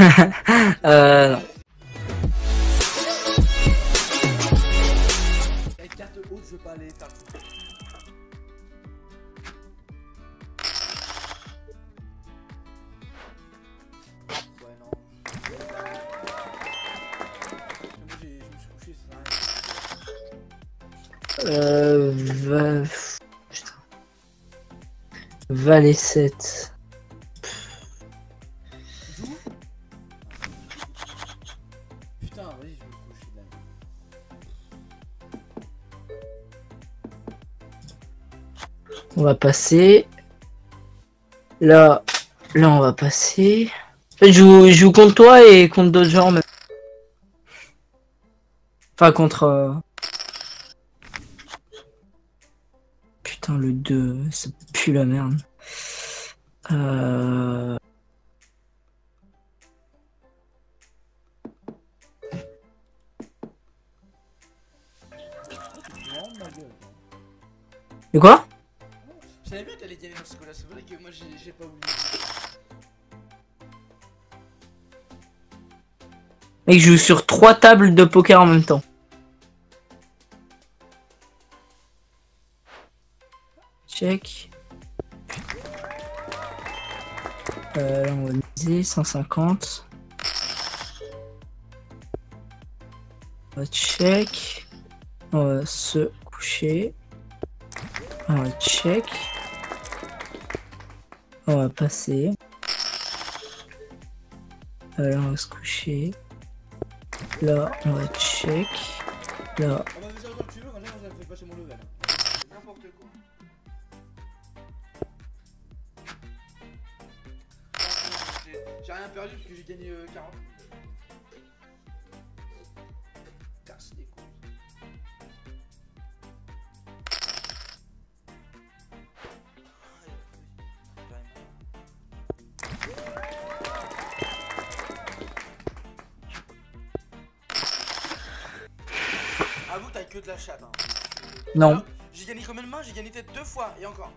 euh, non. Euh, va... Putain. Valet 7. On va passer. Là, là on va passer. Je joue, je joue contre toi et contre d'autres gens. même. Enfin contre. euh, Putain le 2, ça pue la merde. Euh... Et quoi? Bien que coup-là, c'est vrai que moi j'ai pas voulu. Mec, je joue sur trois tables de poker en même temps. Check. Euh, là, on va miser 150. On va check. On va se coucher. On va check. On va passer. Euh, là, on va se coucher. Là, on va check. Là. J'ai- rien perdu parce que j'ai gagné euh, 40. Que de la chatte. Hein. non. Alors, J'ai gagné combien de mains? J'ai gagné peut-être deux fois et encore.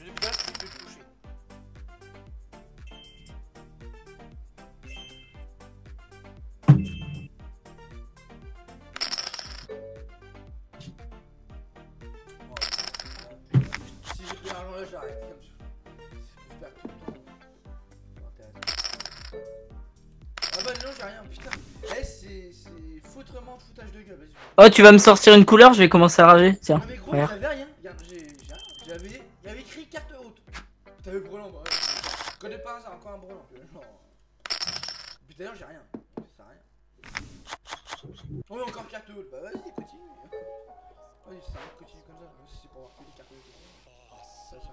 Je je peux plus toucher. Si j'ai plus d'argent là, j'arrête. Comme ça. Je tout le temps. Ah bah non, j'ai rien, putain. Eh, c'est foutrement de foutage de gueule, vas-y. Oh, tu vas me sortir une couleur, je vais commencer à rager. Tiens, Non mais gros, j'avais rien. J'avais. Il y avait écrit carte haute. T'avais le brelan, bah ouais. Je connais pas c'est encore un vois, genre. Puis d'ailleurs, j'ai rien. Ça rien. Oh, encore carte haute. Bah vas-y, continue. Vas-y, ça continue comme ça. C'est pour avoir que des cartes hautes. Ça, ça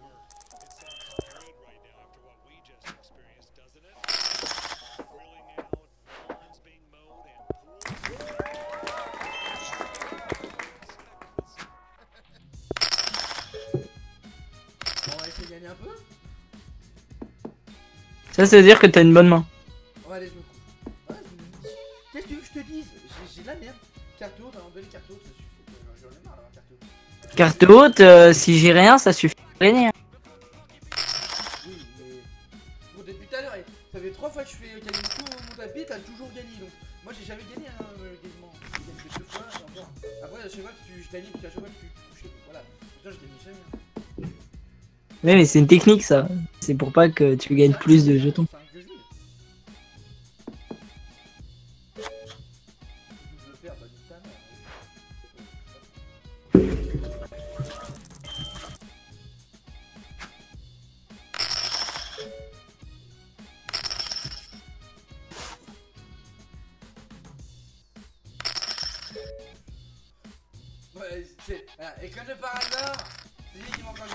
Ça, ça veut dire que t'as une bonne main. Bon, allez, je me je me- Qu'est-ce que tu veux que je te dise? J'ai- de la merde. Carte haute, à un moment donné, carte haute, ça suffit. J'en ai marre d'avoir carte haute. Carte haute, euh, si j'ai rien, ça suffit à gagner. hein. Oui, mais. Bon, depuis tout à l'heure, ça fait trois fois que je fais quasiment tout mon tapis, t'as toujours gagné. Donc, moi j'ai jamais gagné, hein, euh. J'ai gagné que deux fois, et encore. Après, à chaque fois que tu, je gagnais, puis à chaque fois que tu touchais. Voilà. Putain, j'ai gagné jamais. hein. Mais c'est une technique, ça. C'est pour pas que tu gagnes plus de jetons. Et comme de par hasard, c'est lui qui m'a encore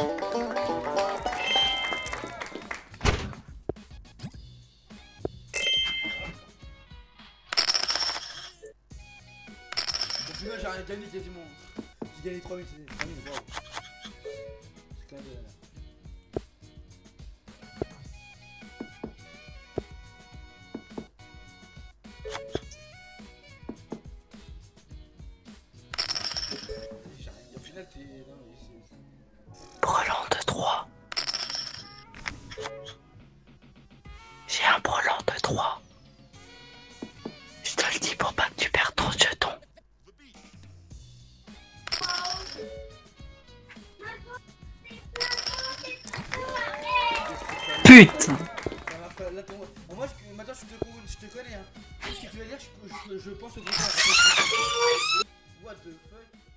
Au final, j'ai gagné quasiment. J'ai gagné 3000, c'est 3000, wow. C'est quand même la. Au final, t'es. Brelan de 3. J'ai un brelan de 3. Je te le dis pour pas que tu perds ton jeton. Putain Ça va faire- là, ton- Bon, moi, je- maintenant, je te, con- je te connais. Hein. Ce que tu vas dire, je, je- je pense au contraire. What the fuck?